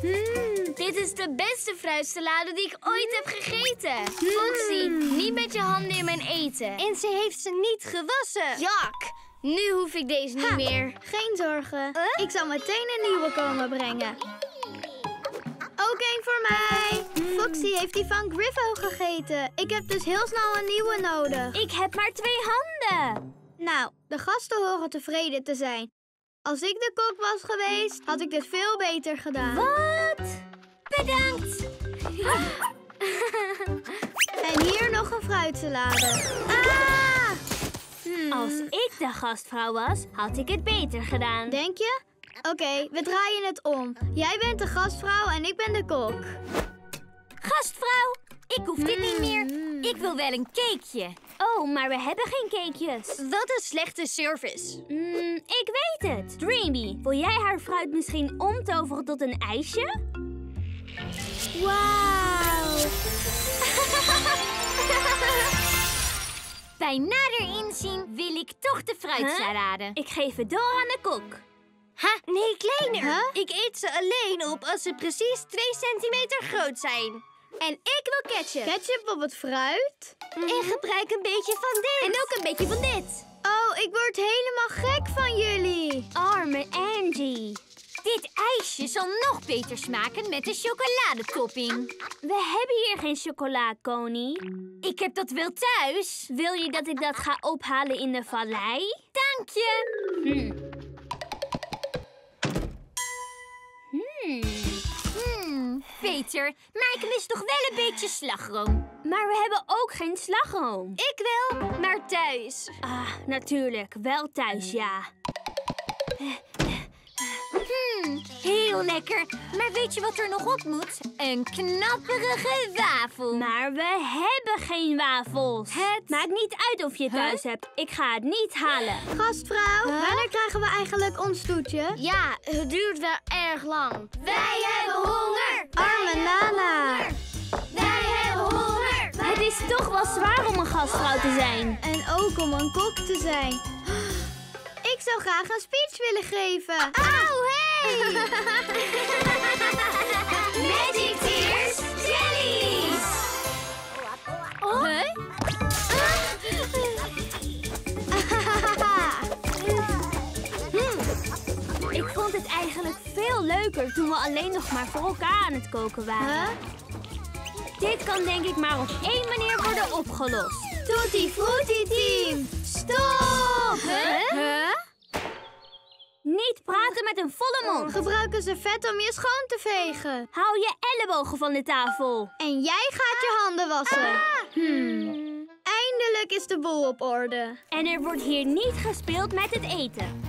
Hmm, Dit is de beste fruitsalade die ik ooit heb gegeten. Foxy, niet met je handen in mijn eten. En ze heeft ze niet gewassen. Jak! Nu hoef ik deze niet meer. geen zorgen. Ik zal meteen een nieuwe komen brengen. Ook één voor mij. Foxy heeft die van Griffo gegeten. Ik heb dus heel snel een nieuwe nodig. Ik heb maar twee handen. Nou, de gasten horen tevreden te zijn. Als ik de kok was geweest, had ik dit veel beter gedaan. Wat? Bedankt! en hier nog een fruitsalade. Ah! Hmm, Als ik de gastvrouw was, had ik het beter gedaan. Denk je? Oké, we draaien het om. Jij bent de gastvrouw en ik ben de kok. Gastvrouw, ik hoef dit niet meer. Mm. Ik wil wel een cakeje. Oh, maar we hebben geen cakejes. Wat een slechte service. Mm, ik weet het. Dreamy, wil jij haar fruit misschien omtoveren tot een ijsje? Wauw! Bij nader inzien wil ik toch de fruitsalade. Ik geef het door aan de kok. Ha, nee, kleiner. Huh? Ik eet ze alleen op als ze precies 2 centimeter groot zijn. En ik wil ketchup. Ketchup op het fruit? En gebruik een beetje van dit. En ook een beetje van dit. Oh, ik word helemaal gek van jullie. Arme Angie. Dit ijsje zal nog beter smaken met een chocoladetopping. We hebben hier geen chocola, Connie. Ik heb dat wel thuis. Wil je dat ik dat ga ophalen in de vallei? Dank je. Hmm. Hmm. Beter. Maar ik mis toch wel een beetje slagroom. Maar we hebben ook geen slagroom. Ik wel, maar thuis. Ah, natuurlijk. Wel thuis, ja. Hmm, heel lekker. Maar weet je wat er nog op moet? Een knapperige wafel. Maar we hebben geen wafels. Het- Maakt niet uit of je het thuis hebt. Ik ga het niet halen. Gastvrouw, wanneer krijgen we eigenlijk ons toetje? Ja, het duurt wel erg lang. Wij hebben honger. Arme Nana. Wij hebben honger. Het is toch wel zwaar om een gastvrouw te zijn. En ook om een kok te zijn. Ik zou graag een speech willen geven. Auw, hey! Magic Tears Jellies! Huh? Ik vond het eigenlijk veel leuker toen we alleen nog maar voor elkaar aan het koken waren. Huh? Dit kan denk ik maar op één manier worden opgelost. Tutti Frutti Team, stop! Huh? Niet praten met een volle mond. Gebruik een servet om je schoon te vegen. Hou je ellebogen van de tafel. En jij gaat je handen wassen. Hmm. Eindelijk is de boel op orde. En er wordt hier niet gespeeld met het eten.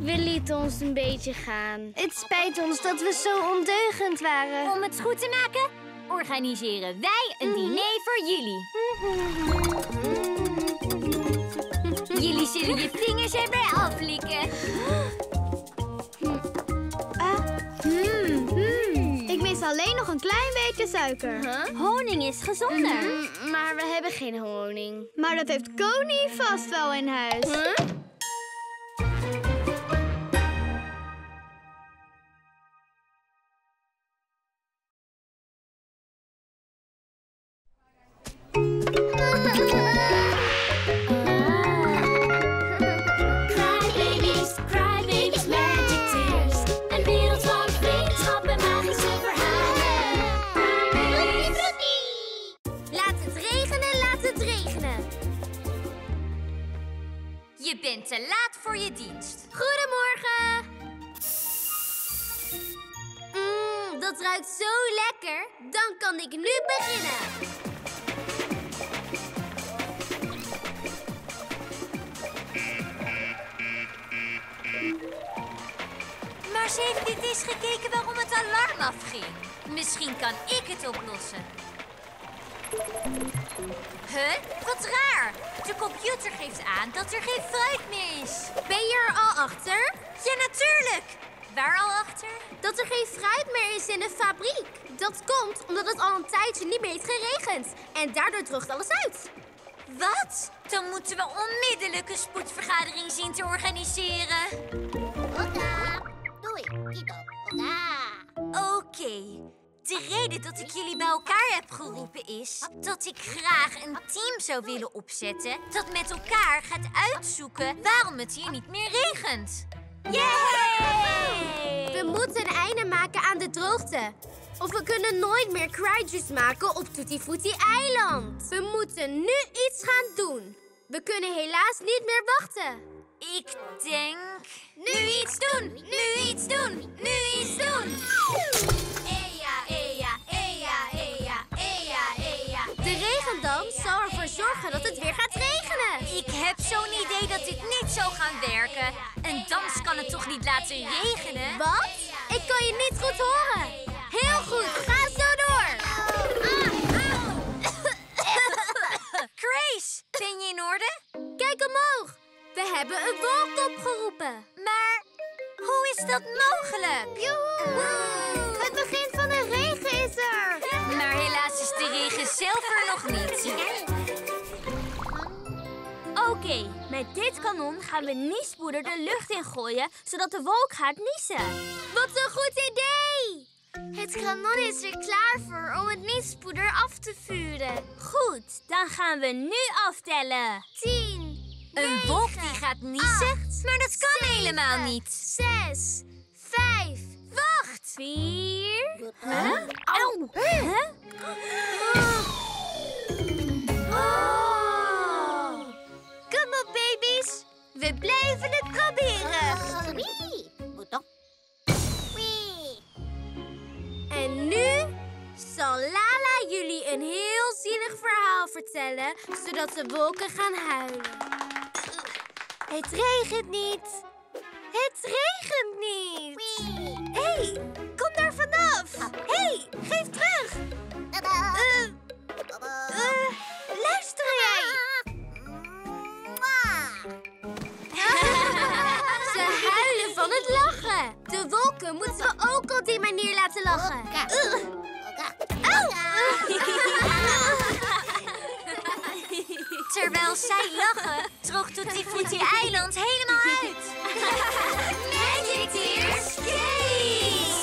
We lieten ons een beetje gaan. Het spijt ons dat we zo ondeugend waren. Om het goed te maken, organiseren wij een diner voor jullie. Jullie zullen je vingers erbij aflikken. alleen nog een klein beetje suiker. Huh? Honing is gezonder. Mm, maar we hebben geen honing. Maar dat heeft Connie vast wel in huis. Huh? Voor je dienst. Goedemorgen. Mmm, dat ruikt zo lekker. Dan kan ik nu beginnen. Maar ze heeft niet eens gekeken waarom het alarm afging. Misschien kan ik het oplossen. Huh? Wat raar. De computer geeft aan dat er geen fruit meer is. Ben je er al achter? Ja, natuurlijk. Waar al achter? Dat er geen fruit meer is in de fabriek. Dat komt omdat het al een tijdje niet meer heeft geregend. En daardoor droogt alles uit. Wat? Dan moeten we onmiddellijk een spoedvergadering zien te organiseren. Doei, Tito. Oka. De reden dat ik jullie bij elkaar heb geroepen is dat ik graag een team zou willen opzetten dat met elkaar gaat uitzoeken waarom het hier niet meer regent. Yay! We moeten een einde maken aan de droogte. Of we kunnen nooit meer cryjuice maken op Tutti Frutti eiland. We moeten nu iets gaan doen. We kunnen helaas niet meer wachten. Ik denk... Nu iets doen! Nu iets doen! Nu iets doen! Heb zo'n idee dat dit niet zou gaan werken. Een dans kan het toch niet laten regenen? Wat? Ik kan je niet goed horen. Heel goed, ga zo door. Grace, ben je in orde? Kijk omhoog. We hebben een wolk opgeroepen. Maar hoe is dat mogelijk? Joehoe! Het begin van de regen is er. Maar helaas is de regen zelf er nog niet. Oké, met dit kanon gaan we niespoeder de lucht in gooien, zodat de wolk gaat niezen. Wat een goed idee. Het kanon is er klaar voor om het niespoeder af te vuren. Goed, dan gaan we nu aftellen. Tien, Een wolk die gaat niezen? Maar dat kan helemaal niet. zes, vijf. Wacht! Vier. Huh? Auw. Huh? Op, baby's. We blijven het proberen. En nu zal Lala jullie een heel zielig verhaal vertellen, zodat de wolken gaan huilen. Het regent niet. Het regent niet. Hé, hey, Terwijl zij lachen, droogt Tutti Frutti eiland helemaal uit. Magic Tears, Jellies!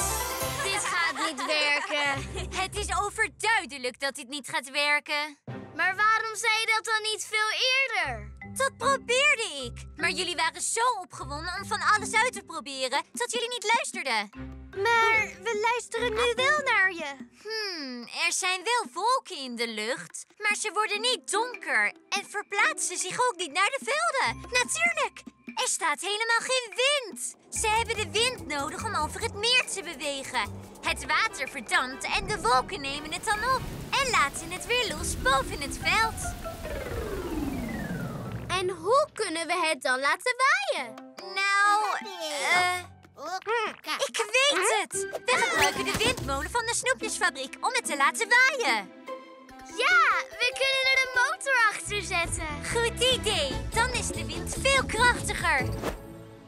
Dit gaat niet werken. Het is overduidelijk dat dit niet gaat werken. Maar waarom zei je dat dan niet veel eerder? Dat probeerde ik. Maar jullie waren zo opgewonden om van alles uit te proberen dat jullie niet luisterden. Maar we luisteren nu wel naar je. Hmm, er zijn wel wolken in de lucht, maar ze worden niet donker en verplaatsen zich ook niet naar de velden. Natuurlijk, er staat helemaal geen wind. Ze hebben de wind nodig om over het meer te bewegen. Het water verdampt en de wolken nemen het dan op en laten het weer los boven het veld. En hoe kunnen we het dan laten waaien? Nou, eh... Ik weet het! We gebruiken de windmolen van de snoepjesfabriek om het te laten waaien. Ja, we kunnen er een motor achter zetten. Goed idee. Dan is de wind veel krachtiger.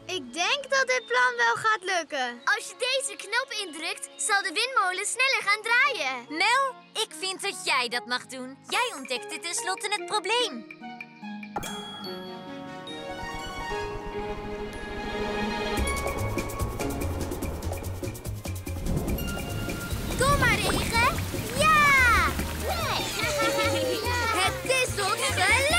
Ik denk dat dit plan wel gaat lukken. Als je deze knop indrukt, zal de windmolen sneller gaan draaien. Mel, ik vind dat jij dat mag doen. Jij ontdekte tenslotte het probleem. Kom maar, regen. Ja! Het is ons gelukt!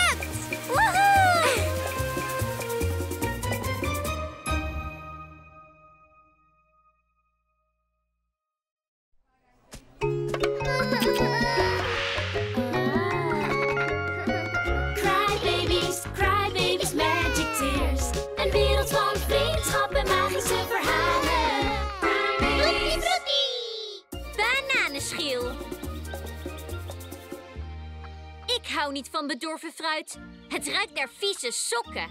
Van bedorven fruit. Het ruikt naar vieze sokken.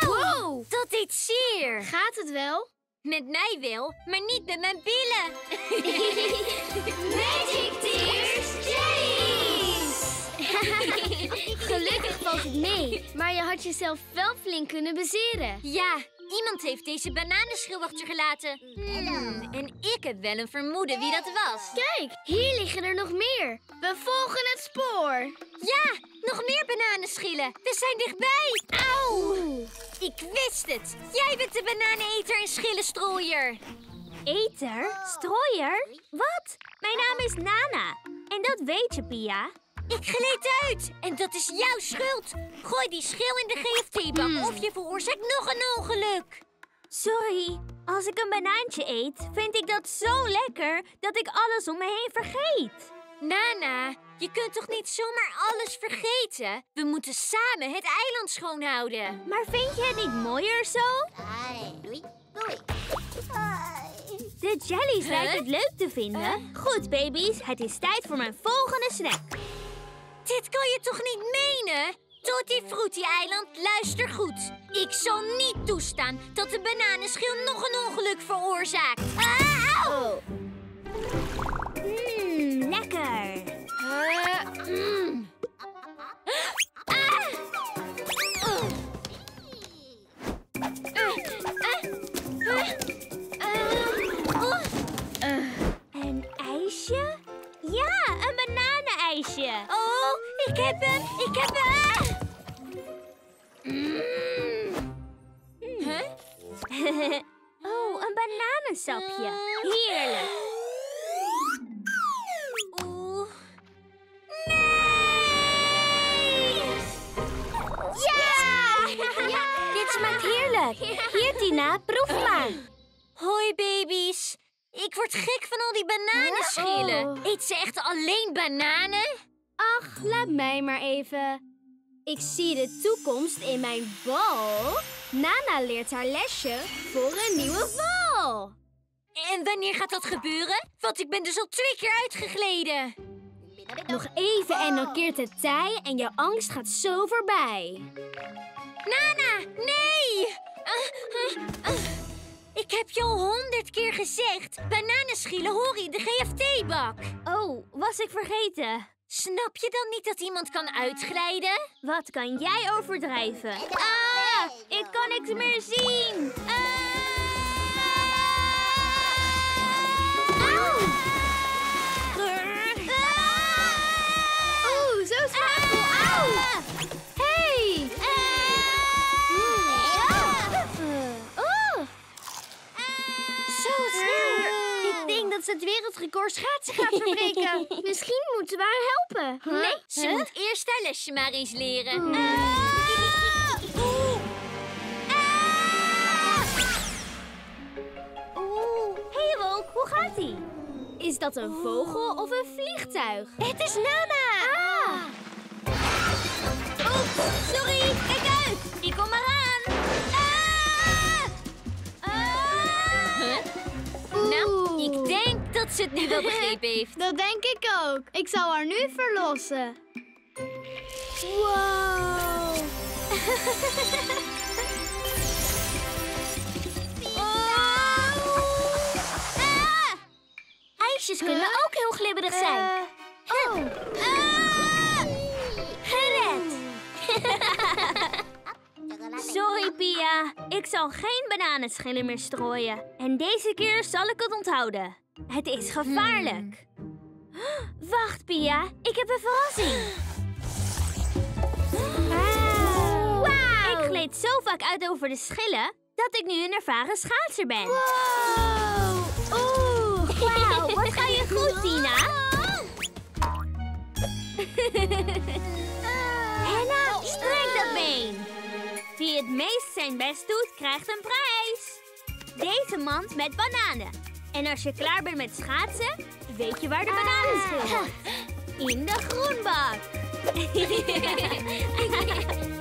Auw! Dat deed zeer. Gaat het wel? Met mij wel, maar niet met mijn billen. Magic Tears Jellies! Gelukkig valt het mee. Maar je had jezelf wel flink kunnen bezeren. Ja, iemand heeft deze bananenschil achtergelaten. Hmm, en ik heb wel een vermoeden wie dat was. Kijk, hier liggen er nog meer. We volgen het spoor. Ja, nog meer bananenschillen. We zijn dichtbij. Auw! Ik wist het. Jij bent de bananeneter en schillenstrooier. Eter? Strooier? Wat? Mijn naam is Nana. En dat weet je, Pia. Ik gleed uit en dat is jouw schuld. Gooi die schil in de GFT-bak of je veroorzaakt nog een ongeluk. Sorry, als ik een banaantje eet, vind ik dat zo lekker dat ik alles om me heen vergeet. Nana, je kunt toch niet zomaar alles vergeten? We moeten samen het eiland schoonhouden. Maar vind je het niet mooier zo? De jellies lijken het leuk te vinden. Goed, baby's, het is tijd voor mijn volgende snack. Dit kan je toch niet menen? Tutti Frutti eiland, luister goed. Ik zal niet toestaan dat de bananenschil nog een ongeluk veroorzaakt. Ah, auw! Mmm, lekker. Mm. Even. Ik zie de toekomst in mijn bal. Nana leert haar lesje voor een nieuwe val. En wanneer gaat dat gebeuren? Want ik ben dus al twee keer uitgegleden. Nog even en dan keert het tij en je angst gaat zo voorbij. Nana, nee! Ah, ah, ah. Ik heb je al honderd keer gezegd. Bananenschillen horen in de GFT-bak. Oh, was ik vergeten. Snap je dan niet dat iemand kan uitglijden? Wat kan jij overdrijven? Ah, ik kan niks meer zien. Oeh, zo smakelijk. Auw! Dat ze het wereldrecord schaatsen gaat verbreken. Misschien moeten we haar helpen. Nee, ze moet eerst haar lesje maar eens leren. Hmm. Oeh. Oeh, hey Wolk, hoe gaat ie? Is dat een vogel of een vliegtuig? Het is Nana. Ah! Oeps, sorry, ik denk dat ze het nu wel begrepen heeft. Dat denk ik ook. Ik zal haar nu verlossen. Wow! Ah! Ijsjes kunnen ook heel glibberig zijn. Eh, oh. Ah! Sorry, Pia. Ik zal geen bananenschillen meer strooien. En deze keer zal ik het onthouden. Het is gevaarlijk. Wacht, Pia. Ik heb een verrassing. Wauw! Ik gleed zo vaak uit over de schillen dat ik nu een ervaren schaatser ben. Wow! Oeh! Wauw, wat ga je goed, Tina? Henna, strek dat been. Wie het meest zijn best doet, krijgt een prijs. Deze mand met bananen. En als je klaar bent met schaatsen, weet je waar de bananenschil wordt. In de groenbak.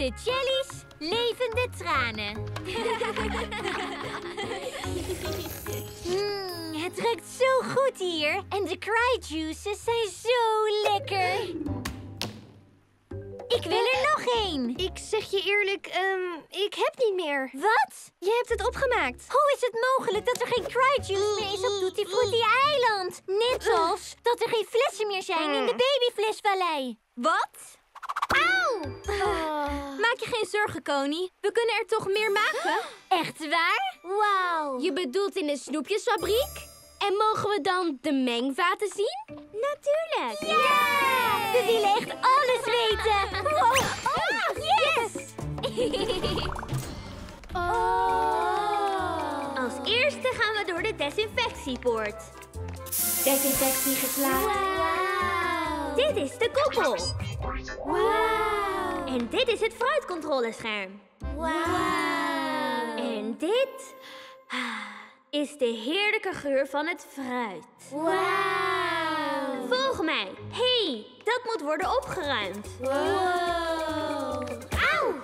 De jellies levende tranen. Mm, het ruikt zo goed hier. En de cry juices zijn zo lekker. Ik wil er nog één. Ik zeg je eerlijk, ehm, ik heb niet meer. Wat? Je hebt het opgemaakt. Hoe is het mogelijk dat er geen cry juice meer is op Tutti Frutti eiland? Net als dat er geen flessen meer zijn in de babyflesvallei. Wat? Auw! Maak je geen zorgen, Connie. We kunnen er toch meer maken? Echt waar? Wauw. Je bedoelt in de snoepjesfabriek? En mogen we dan de mengvaten zien? Natuurlijk. Ja! We willen echt alles weten. Wow. Oh, yes! Oh. Als eerste gaan we door de desinfectiepoort. Desinfectie geslaagd. Dit is de koepel. Wauw. En dit is het fruitcontrolescherm. Wauw. En dit ah, is de heerlijke geur van het fruit. Wauw. Volg mij. hey, dat moet worden opgeruimd. Wow. Auw!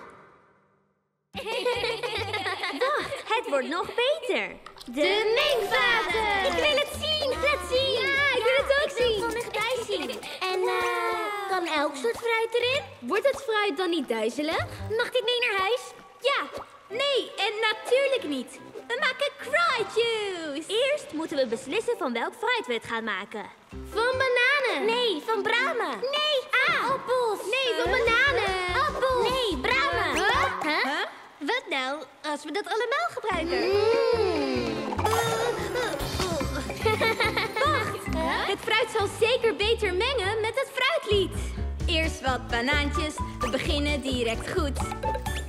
Wacht, het wordt nog beter. De mengvaten. Ik wil het zien. Laat zien. Ja, ik wil het ook ik wil zien. van dichtbij zien. En eh, kan elk soort fruit erin? Wordt het fruit dan niet duizelig? Mag dit mee naar huis? Ja. Nee, en natuurlijk niet. We maken cry juice. Eerst moeten we beslissen van welk fruit we het gaan maken. Van bananen. Nee, van bramen. Nee, ah. appels. Nee, van bananen. Appels. Nee, bramen. Huh? Huh? Wat nou, als we dat allemaal gebruiken? Het fruit zal zeker beter mengen met het fruitlied. Eerst wat banaantjes, we beginnen direct goed.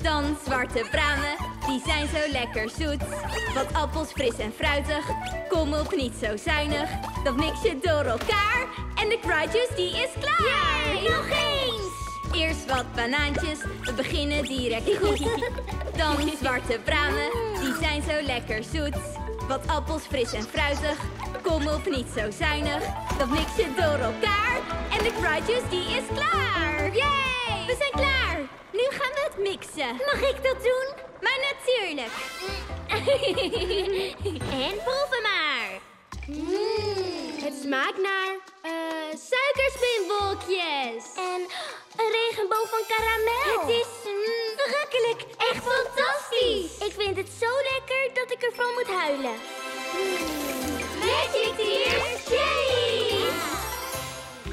Dan zwarte bramen, die zijn zo lekker zoet. Wat appels fris en fruitig, kom op niet zo zuinig. Dat mix je door elkaar en de juice die is klaar. Nog eens. Eerst wat banaantjes, we beginnen direct goed. Dan zwarte bramen, die zijn zo lekker zoet. Wat appels fris en fruitig, kom op niet zo zuinig. Dat mix je door elkaar en de juice die is klaar. Yay! We zijn klaar. Nu gaan we het mixen. Mag ik dat doen? Maar natuurlijk. En proeven maar. Het smaakt naar eh suikerspinwolkjes. En een regenboog van karamel. Het is mm, verrukkelijk. Echt fantastisch. Ik vind het zo lekker dat ik ervan moet huilen. Magic Tears Jellies.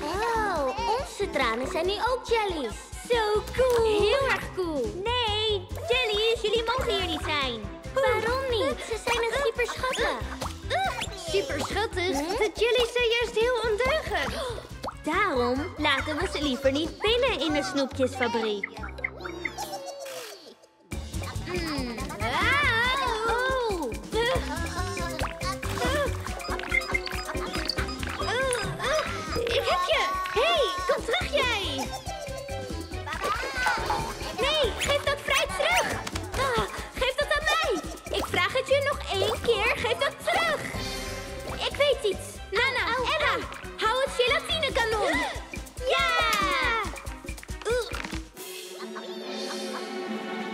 Oh, onze tranen zijn nu ook jellies. Zo cool. Heel erg cool. Nee, jellies, jullie mogen hier niet zijn. Waarom niet? Ze zijn een super schattig. Super schattig. De jellies zijn juist heel ondeugend. Daarom laten we ze liever niet binnen in de snoepjesfabriek. Mm. Oh. Geef dat terug. Ik weet iets. Nana, Ella, hou het gelatine-kanon. Ja!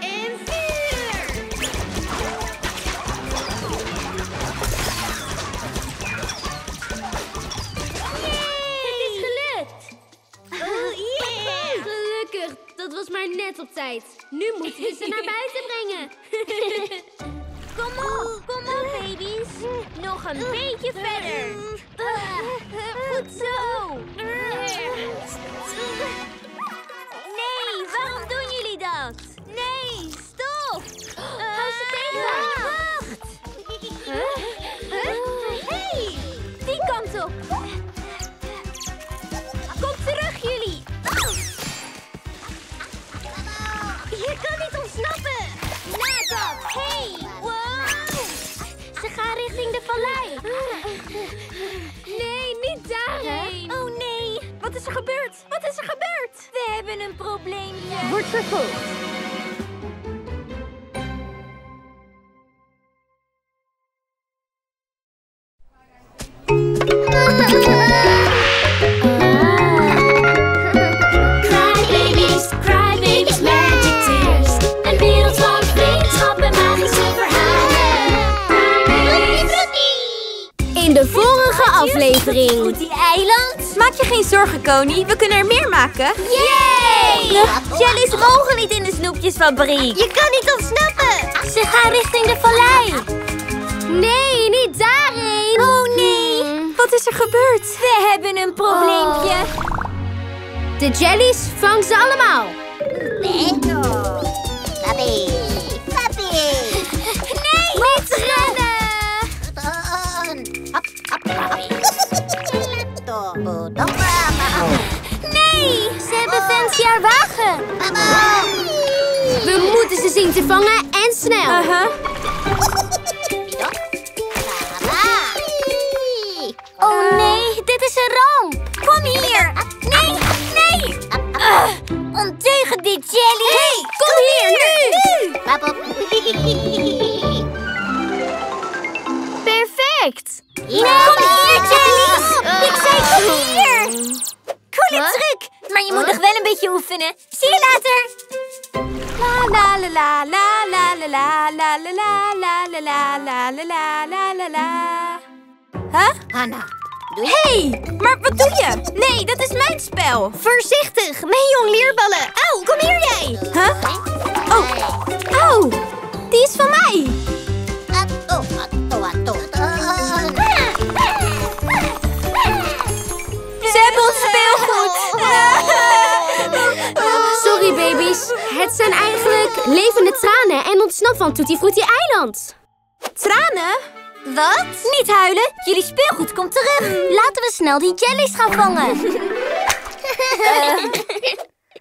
En vuur. Het is gelukt. Oh, yeah. Gelukkig, dat was maar net op tijd. Nu moeten we ze naar buiten brengen. Kom op, kom op, baby's. Nog een beetje verder. Goed zo. Richting de vallei. Nee, niet daarheen. Oh nee. Wat is er gebeurd? Wat is er gebeurd? We hebben een probleempje. Wordt vervolgd. Fruity-eiland? Maak je geen zorgen, Coney. We kunnen er meer maken. Yay! Jellies mogen niet in de snoepjesfabriek. Je kan niet ontsnappen. Ze gaan richting de vallei. Nee, niet daarheen. Oh nee. Wat is er gebeurd? We hebben een probleempje. De jellies, vang ze allemaal. Papi. Papi. Nee, niet rennen. Nee, ze hebben fancy haar wagen. We moeten ze zien te vangen en snel. Oh nee, dit is een ramp. Kom hier. Nee, nee. Uh, die jelly. Hey, kom hier, nu. Perfect. Kom hier, jellies. Hier. Coole truc. Maar je moet nog wel een beetje oefenen. Zie je later. La la la la la la la la la la la la la la la la la la. Huh? Hanna. Hey, maar wat doe je? Nee, dat is mijn spel. Voorzichtig. Meijong leerballen. Auw, kom hier jij. Huh? Oh, oh, die is van mij. Ze hebben ons speelgoed. Sorry baby's, het zijn eigenlijk levende tranen en ontsnap van Tutti Frutti Eiland. Tranen? Wat? Niet huilen. Jullie speelgoed komt terug. Laten we snel die jellies gaan vangen.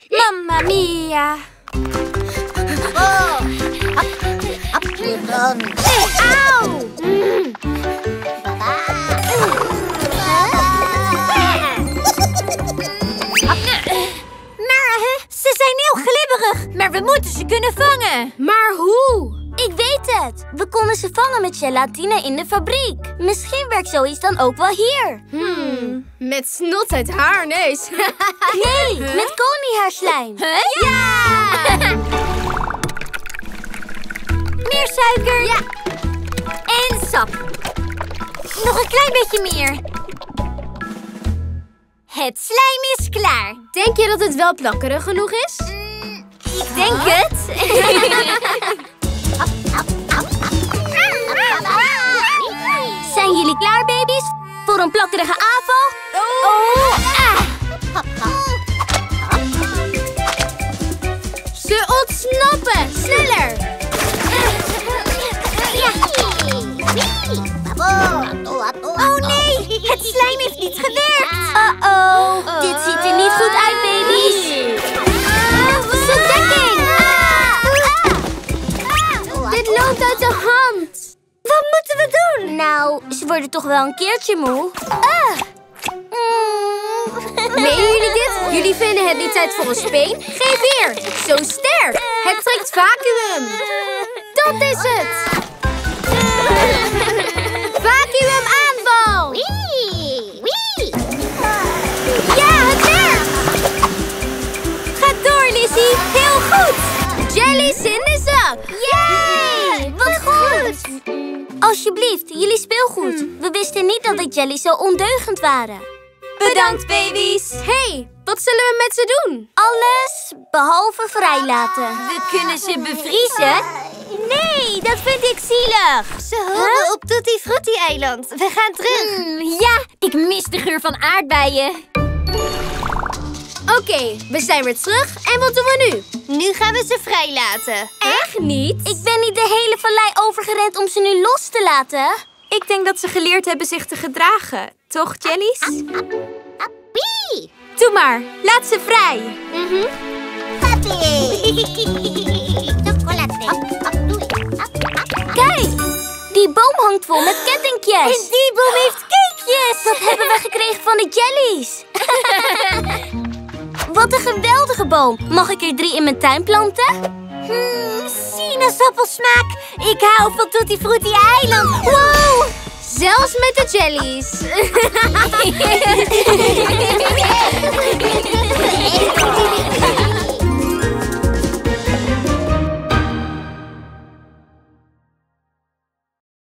Mamma mia. Auw! Maar ze zijn heel glibberig. Maar we moeten ze kunnen vangen. Maar hoe? Ik weet het. We konden ze vangen met gelatine in de fabriek. Misschien werkt zoiets dan ook wel hier. Hmm, met snot uit haar neus. Nee, met koninghaarslijm. Ja! meer suiker. Ja. En sap. Nog een klein beetje meer. Het slijm is klaar. Denk je dat het wel plakkerig genoeg is? Ik denk het. Zijn jullie klaar, baby's? Voor een plakkerige aanval? Oh! ah. Ze ontsnappen! Sneller! Oh nee, het slijm heeft niet gewerkt. Nou, ze worden toch wel een keertje moe. Ah. Menen jullie dit? Jullie vinden het niet tijd voor een speen? Geef hier! Zo sterk! Het trekt vacuüm! Dat is het! Vacuüm aanval! Ja, het werkt! Ga door, Lizzie. Heel goed. Jellies in de zak! Yay! Wat goed. Alsjeblieft, jullie speelgoed. We wisten niet dat de jellies zo ondeugend waren. Bedankt, baby's. hey, wat zullen we met ze doen? Alles behalve vrijlaten. We kunnen ze bevriezen. Nee, dat vind ik zielig. Ze horen op Tutti Frutti eiland. We gaan terug. Hmm, ja, ik mis de geur van aardbeien. Oké, we zijn weer terug. En wat doen we nu? Nu gaan we ze vrijlaten. Echt niet? Ik ben niet de hele vallei overgerend om ze nu los te laten. Ik denk dat ze geleerd hebben zich te gedragen. Toch, jellies? Doe maar, laat ze vrij. Kijk, die boom hangt vol met kettingjes. En die boom heeft cakejes. Dat hebben we gekregen van de jellies. Wat een geweldige boom. Mag ik er drie in mijn tuin planten? Hmm, sinaasappelsmaak. Ik hou van Tutti Frutti Eiland. Wow! Zelfs met de jellies.